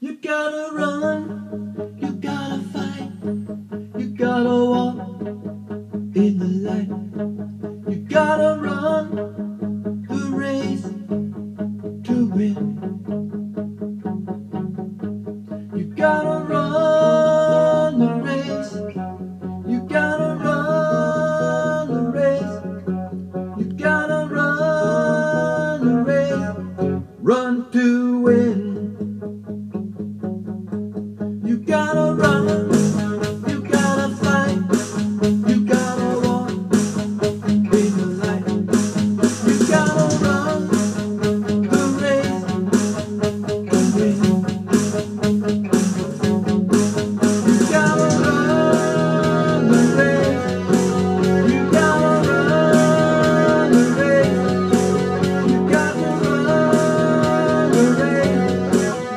You gotta run, you gotta fight, you gotta walk in the light. You gotta run the race to win. You gotta gotta run.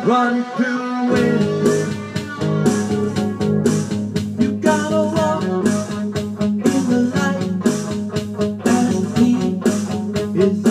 Run to win. It's